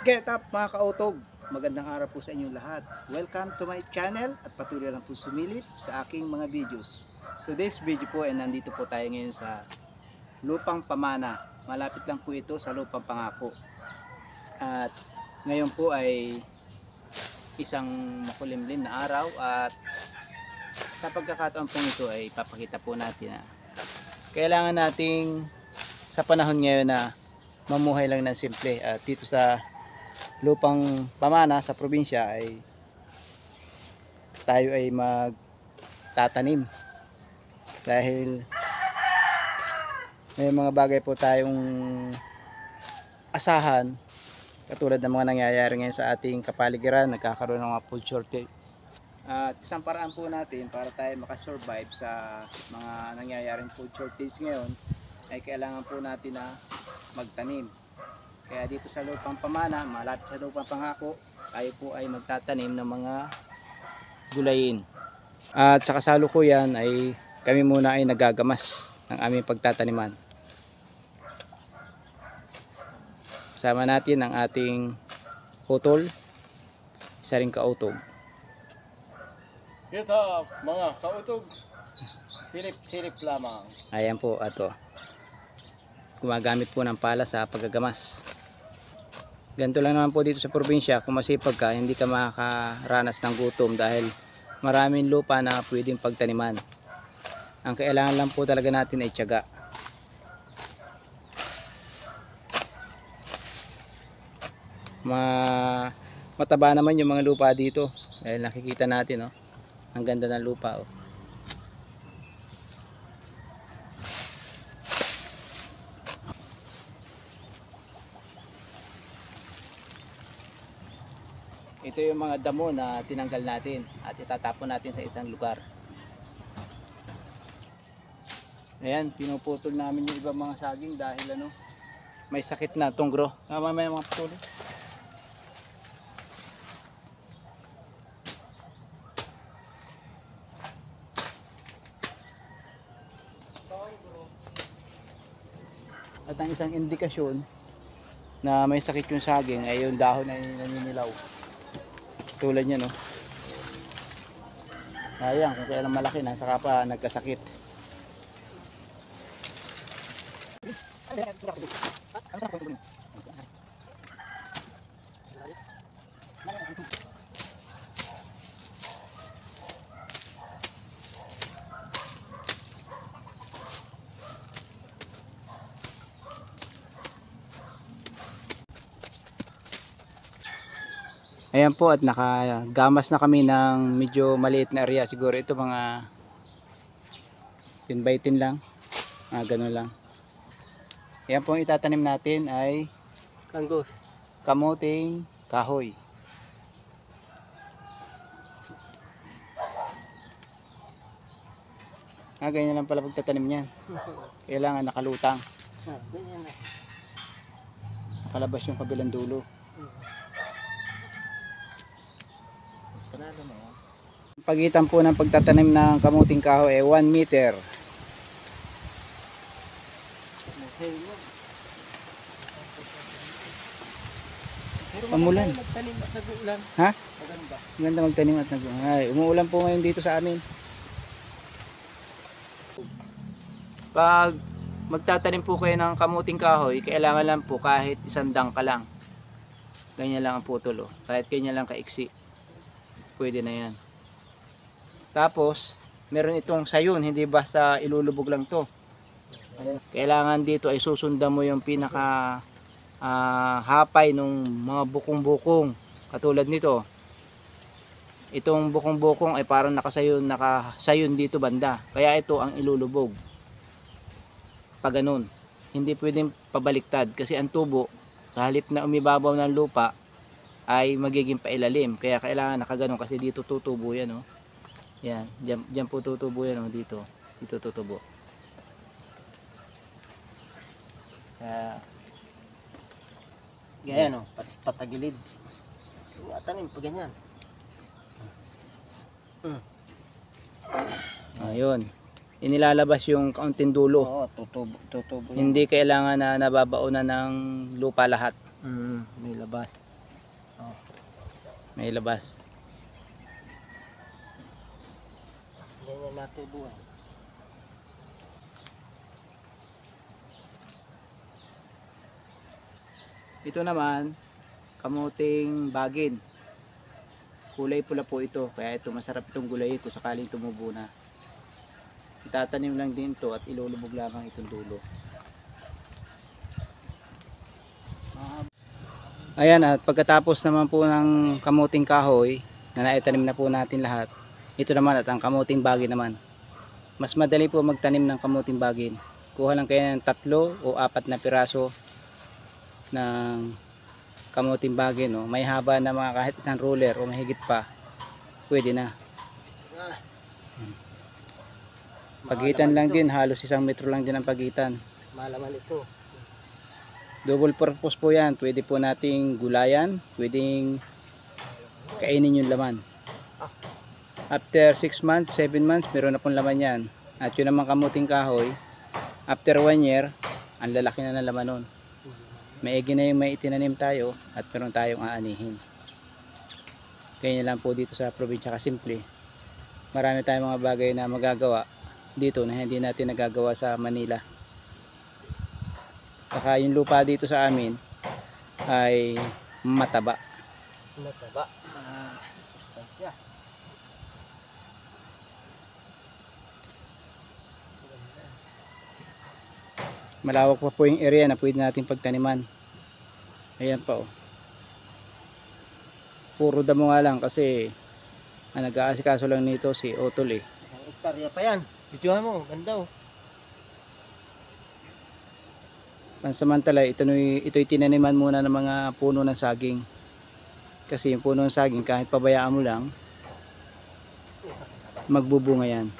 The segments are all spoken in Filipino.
Get up mga kautog! Magandang araw po sa inyong lahat. Welcome to my channel at patuloy lang po sumilip sa aking mga videos. Today's video po ay nandito po tayo ngayon sa Lupang Pamana. Malapit lang po ito sa Lupang Pangako. At ngayon po ay isang makulimlim na araw at sa pagkakataon po ito ay papakita po natin na kailangan nating sa panahon ngayon na mamuhay lang ng simple at dito sa lupang pamana sa probinsya ay tayo ay magtatanim. Dahil may mga bagay po tayong asahan katulad ng mga nangyayari ngayon sa ating kapaligiran nagkakaroon ng mga food shortage. At isang paraan po natin para tayo makasurvive sa mga nangyayaring food shortage ngayon ay kailangan po natin na magtanim kaya dito sa lupang pamana, malapit sa lupang pangako, tayo po ay magtatanim ng mga gulayin. At sa kasalukuyan ay kami muna ay nagagamas ng aming pagtataniman. Sama natin ang ating utol, isa rin kautog. Up, mga kautog. Silip-silip lamang. Ayan po, ato. Gumagamit po ng pala sa paggagamas. Ganito lang naman po dito sa probinsya, kung masipag ka, hindi ka makakaranas ng gutom dahil maraming lupa na pwedeng pagtaniman. Ang kailangan lang po talaga natin ay tiyaga. Ma mataba naman yung mga lupa dito. Dahil nakikita natin, oh. Ang ganda ng lupa, oh. Ito yung mga damo na tinanggal natin at itatapon natin sa isang lugar. Ayan, pinuputol namin yung ibang mga saging dahil ano, may sakit na tunggro. Tama may mga putol. At ang isang indikasyon na may sakit yung saging ay yung dahon na naninilaw. Tulad niya no. Ayan, kung kailan malaki na, saka pa nagkasakit. Ayan po at nakagamas na kami ng medyo maliit na area. Siguro ito mga 10 by 10 lang. Ah, ganun lang. Ayan po ang itatanim natin ay Kanggos. kamuting kahoy. Ah, ganyan lang pala pagtatanim niyan. Kailangan nakalutang. na. Nakalabas yung kabilang dulo. Panalo mo. Ang Pagitan po ng pagtatanim ng kamuting kahoy ay 1 meter. Nag-uulan. Ha? Maganda. Ganda magtanim at nag Ay, umuulan po ngayon dito sa amin. Pag magtatanim po kayo ng kamuting kahoy, kailangan lang po kahit isang dangka lang. Ganyan lang ang putol. Oh. Kahit ganyan lang kaiksi. Pwede na yan. Tapos, meron itong sayon, hindi basta ilulubog lang to. Kailangan dito ay susundan mo yung pinaka ah, hapay ng mga bukong-bukong. Katulad nito. Itong bukong-bukong ay parang nakasayon, nakasayon dito banda. Kaya ito ang ilulubog. Pag ganun. Hindi pwedeng pabaliktad kasi ang tubo, sa halip na umibabaw ng lupa, ay magiging pailalim. Kaya kailangan nakaganon kasi dito tutubo yan. Oh. Yan, dyan, dyan po tutubo yan. Oh, dito. Dito tutubo. Kaya, Ganyan o. Pat patagilid. Tanim pa ganyan. ayun. Inilalabas yung kaunting dulo. Oo, tutubo. Tutubo. Hindi kailangan na nababaonan ng lupa lahat. Mm, may labas. May labas. Hindi niya natubuhan. Ito naman, kamuting bagin. Kulay pula po ito, kaya ito masarap itong gulay ito sakaling tumubo na. Itatanim lang din to at ilulubog lamang itong dulo. Ayan at pagkatapos naman po ng kamuting kahoy na naitanim na po natin lahat, ito naman at ang kamuting bagin naman. Mas madali po magtanim ng kamuting bagin. Kuha lang kayo ng tatlo o apat na piraso ng kamuting bagay no may haba na mga kahit isang ruler o mahigit pa pwede na pagitan lang din halos isang metro lang din ang pagitan Malaman ito. Double purpose po yan. Pwede po nating gulayan. Pwedeng kainin yung laman. After 6 months 7 months meron na pong laman yan. At yun naman kamuting kahoy. After 1 year ang lalaki na ng laman nun. Maigi na yung may itinanim tayo at meron tayong aanihin. Ganyan lang po dito sa probinsya. Kasimple. Marami tayong mga bagay na magagawa dito na hindi natin nagagawa sa Manila. Saka yung lupa dito sa amin ay mataba. Mataba. Ah, sustansya. Malawak pa po yung area na pwede natin pagtaniman. Ayan pa oh. Puro damo nga lang kasi ang nag-aasikaso lang nito si Otol eh. Ang pa yan. Videohan mo. Ganda oh. Pansamantala ito ito'y tinaniman muna ng mga puno ng saging. Kasi yung puno ng saging kahit pabayaan mo lang magbubunga yan.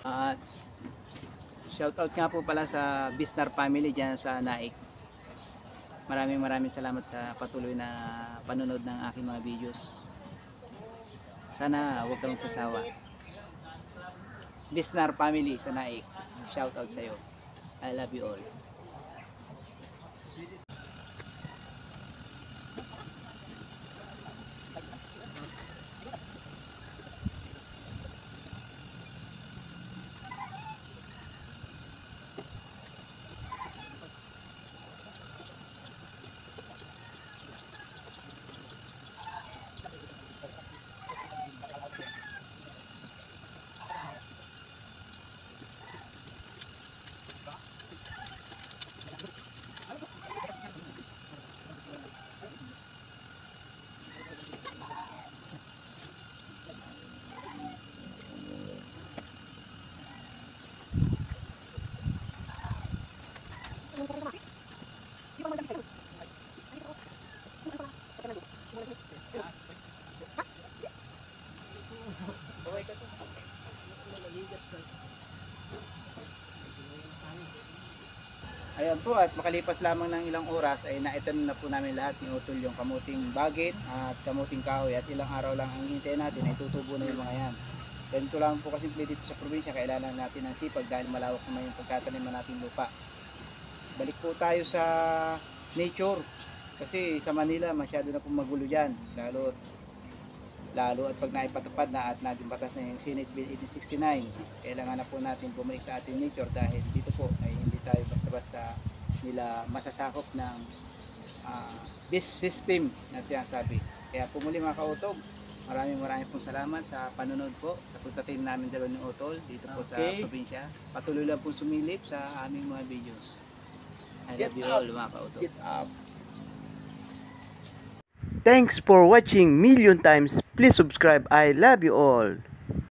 At shoutout nga po pala sa Bisnar family dyan sa Naik. Maraming maraming salamat sa patuloy na panonood ng aking mga videos. Sana huwag kang magsasawa. Bisnar family sa Naik. Shout out sa iyo. I love you all. Ayan po at makalipas lamang ng ilang oras ay naitanim na po namin lahat ni Utol yung kamuting bagin at kamuting kahoy at ilang araw lang ang hintayin natin ay tutubo na yung mga yan. Ganito lang po kasi dito sa probinsya kailangan natin ng sipag dahil malawak naman yung pagkataniman nating lupa. Balik po tayo sa nature kasi sa Manila masyado na po magulo dyan lalo lalo at pag naipatupad na at naging batas na yung Senate Bill 1869 kailangan na po natin bumalik sa ating nature dahil dito po ay hindi tayo basta-basta nila masasakop ng uh, this system na sinasabi kaya po muli mga kautog maraming maraming pong salamat sa panonood po sa pagtatim namin dalawa ni Otol dito po sa Okay. probinsya patuloy lang po sumilip sa aming mga videos I Get love you up. all mga kautog Get up. Thanks for watching million times. Please subscribe. I love you all.